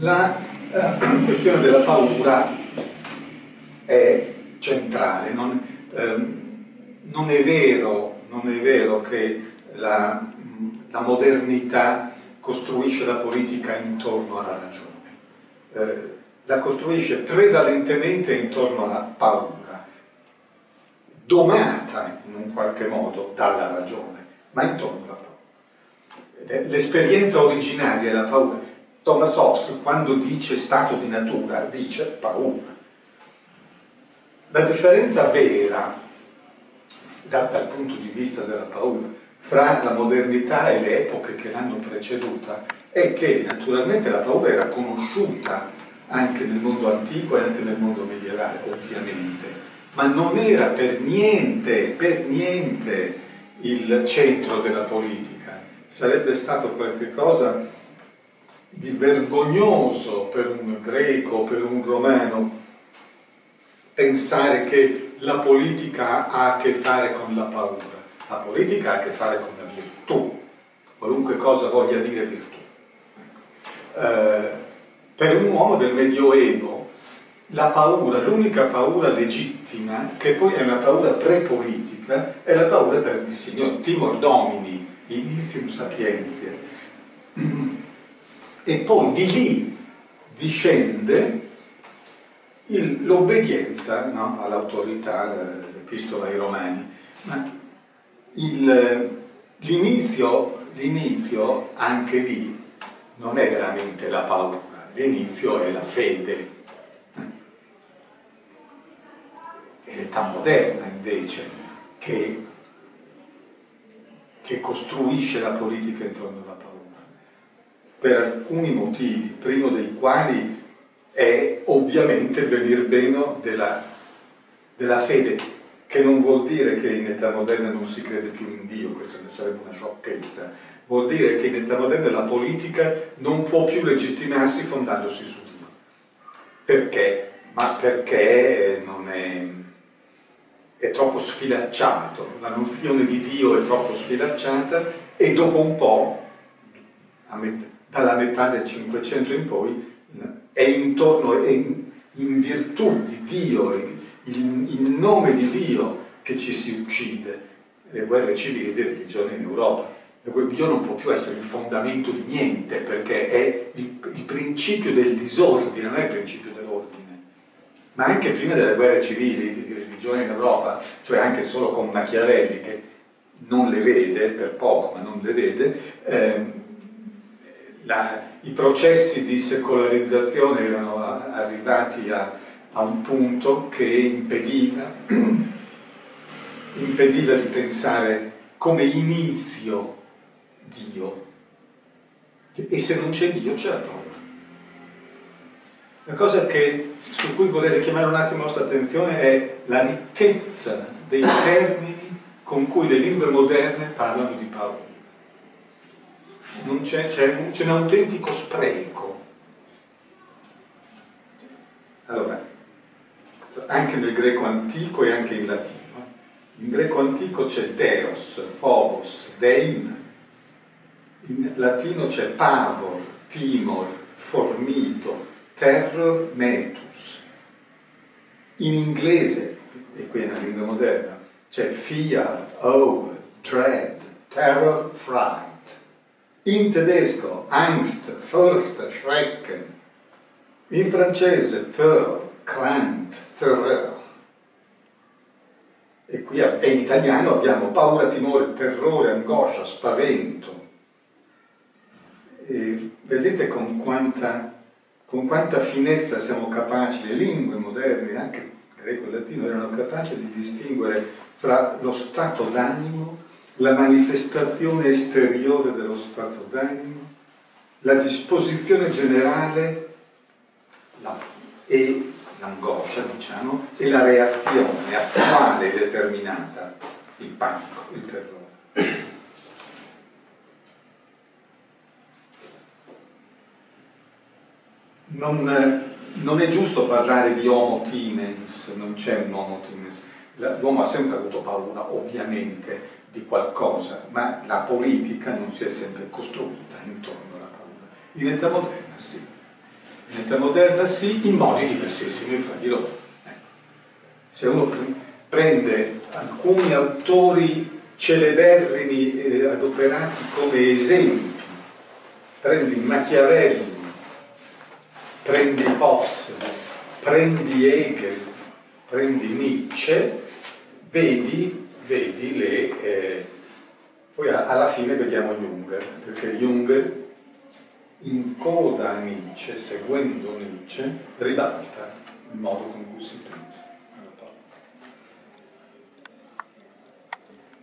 La eh, questione della paura è centrale, non, ehm, non, è, vero, non è, vero, che la, la, modernità costruisce la politica intorno alla ragione, eh, la costruisce prevalentemente intorno alla paura, domata in un qualche modo dalla ragione, ma intorno alla paura. L'esperienza originaria della paura Thomas Hobbes quando dice stato di natura dice paura. La differenza vera da, dal punto di vista della paura fra la modernità e le epoche che l'hanno preceduta è che naturalmente la paura era conosciuta anche nel mondo antico e anche nel mondo medievale, ovviamente, ma non era per niente, per niente il centro della politica. Sarebbe stato qualcosa di vergognoso per un greco, per un romano, pensare che la politica ha a che fare con la paura. La politica ha a che fare con la virtù, qualunque cosa voglia dire virtù. Eh, per un uomo del Medioevo la paura, l'unica paura legittima, che poi è una paura prepolitica, è la paura per il Signore, Timor Domini, inizium sapientia e poi di lì discende l'obbedienza no, all'autorità, l'epistola ai Romani. Ma l'inizio, anche lì non è veramente la paura, l'inizio è la fede. È l'età moderna invece che, che costruisce la politica intorno alla paura per alcuni motivi, primo dei quali è ovviamente il venir meno della, della fede, che non vuol dire che in età moderna non si crede più in Dio, questa sarebbe una sciocchezza, vuol dire che in età moderna la politica non può più legittimarsi fondandosi su Dio. Perché? Ma perché è, è troppo sfilacciato, la nozione di Dio è troppo sfilacciata e dopo un po', a metà, dalla metà del Cinquecento in poi, è intorno, è in, in virtù di Dio, in, in nome di Dio che ci si uccide. Le guerre civili di religione in Europa. Dio non può più essere il fondamento di niente perché è il, il principio del disordine, non è il principio dell'ordine. Ma anche prima delle guerre civili di religione in Europa, cioè anche solo con Machiavelli che non le vede, per poco ma non le vede, ehm, la, i processi di secolarizzazione erano arrivati a, a un punto che impediva, impediva di pensare come inizio Dio. E se non c'è Dio c'è la paura. La cosa che, su cui vorrei richiamare un attimo la vostra attenzione è la ricchezza dei termini con cui le lingue moderne parlano di paura c'è, c'è, c'è un autentico spreco. Allora, anche nel greco antico e anche in latino. In greco antico c'è Deos, Phobos, Dein. In latino c'è Pavor, Timor, Formito, Terror, Metus. In inglese, e qui è una lingua moderna, c'è Fear, Awe, Dread, Terror, Fright. In tedesco Angst, Furcht, Schrecken. In francese Peur, Crainte, Terreur. E qui in italiano abbiamo paura, timore, terrore, angoscia, spavento. E vedete con quanta, con quanta finezza siamo capaci, le lingue moderne, anche greco e latino, erano capaci di distinguere fra lo stato d'animo la manifestazione esteriore dello stato d'animo, la disposizione generale la, e l'angoscia, diciamo, e la reazione attuale determinata, il panico, il terrore. Non, non, è giusto parlare di homo timens, non c'è un homo timens. L'uomo ha sempre avuto paura, ovviamente, di qualcosa, ma la politica non si è sempre costruita intorno alla paura. In età moderna sì. in età moderna sì, in modi diversissimi fra di loro. Ecco. Se uno prende alcuni autori celeberrimi eh, adoperati come esempi, prendi Machiavelli, prendi Hobbes, prendi Hegel, prendi Nietzsche, vedi, vedi le... Eh, poi alla fine vediamo Jung, perché Jung in coda a Nietzsche, seguendo Nietzsche, ribalta il modo con cui si pensa.